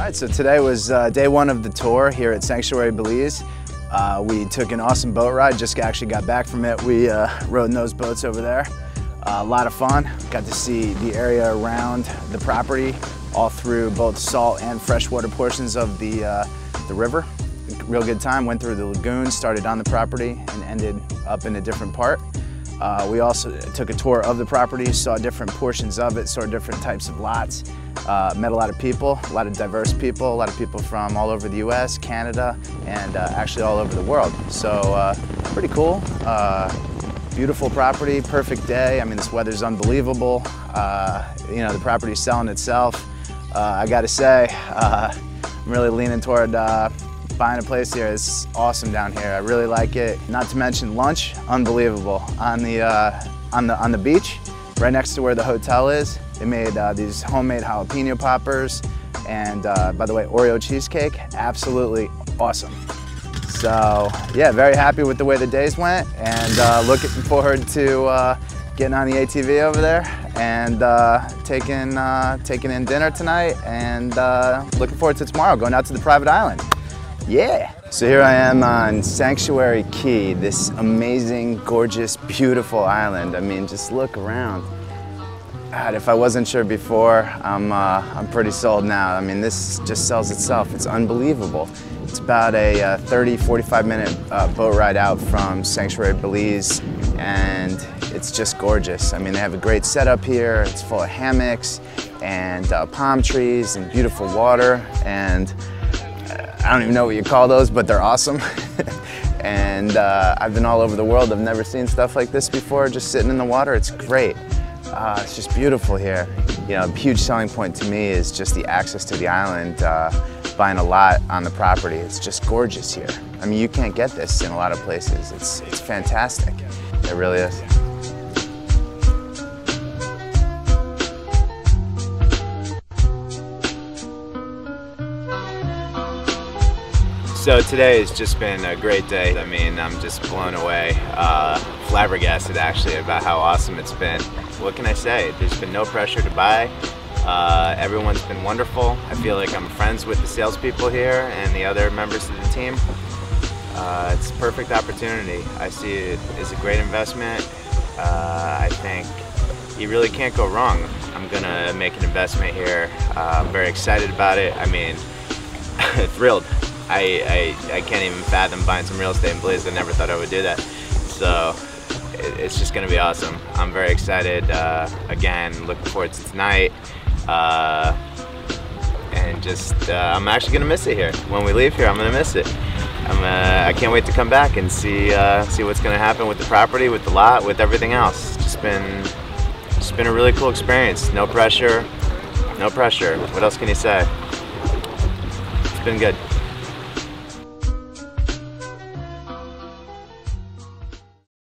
All right, so today was uh, day one of the tour here at Sanctuary Belize. Uh, we took an awesome boat ride, just actually got back from it. We uh, rode in those boats over there. Uh, a lot of fun. Got to see the area around the property, all through both salt and freshwater portions of the, uh, the river. Real good time, went through the lagoon, started on the property and ended up in a different part. Uh, we also took a tour of the property, saw different portions of it, saw different types of lots, uh, met a lot of people, a lot of diverse people, a lot of people from all over the US, Canada, and uh, actually all over the world. So uh, pretty cool. Uh, beautiful property, perfect day. I mean, this weather's unbelievable. Uh, you know, the property's selling itself. I gotta say, I'm really leaning toward buying a place here is awesome down here. I really like it. Not to mention lunch, unbelievable. On the, uh, on the, on the beach, right next to where the hotel is, they made uh, these homemade jalapeno poppers and uh, by the way, Oreo cheesecake, absolutely awesome. So yeah, very happy with the way the days went and uh, looking forward to uh, getting on the ATV over there and uh, taking, uh, taking in dinner tonight and uh, looking forward to tomorrow, going out to the private island. Yeah. So here I am on Sanctuary Caye, this amazing, gorgeous, beautiful island. I mean, just look around. God, if I wasn't sure before, I'm, uh, I'm pretty sold now. I mean, this just sells itself. It's unbelievable. It's about a uh, 30, 45 minute uh, boat ride out from Sanctuary Belize, and it's just gorgeous. I mean, they have a great setup here. It's full of hammocks and uh, palm trees and beautiful water. and I don't even know what you call those, but they're awesome. and uh, I've been all over the world. I've never seen stuff like this before, just sitting in the water. It's great. Uh, it's just beautiful here. You know, a huge selling point to me is just the access to the island, uh, buying a lot on the property. It's just gorgeous here. I mean, you can't get this in a lot of places. It's, it's fantastic. It really is. So today has just been a great day. I mean, I'm just blown away, uh, flabbergasted actually about how awesome it's been. What can I say? There's been no pressure to buy. Uh, everyone's been wonderful. I feel like I'm friends with the salespeople here and the other members of the team. Uh, it's a perfect opportunity. I see it as a great investment. Uh, I think you really can't go wrong. I'm gonna make an investment here. Uh, I'm very excited about it. I mean, thrilled. I, I, I can't even fathom buying some real estate in Belize. I never thought I would do that. So it, it's just going to be awesome. I'm very excited. Uh, again, looking forward to tonight. Uh, and just, uh, I'm actually going to miss it here. When we leave here, I'm going to miss it. I'm, uh, I can't wait to come back and see uh, see what's going to happen with the property, with the lot, with everything else. Just been, just been a really cool experience. No pressure, no pressure. What else can you say? It's been good.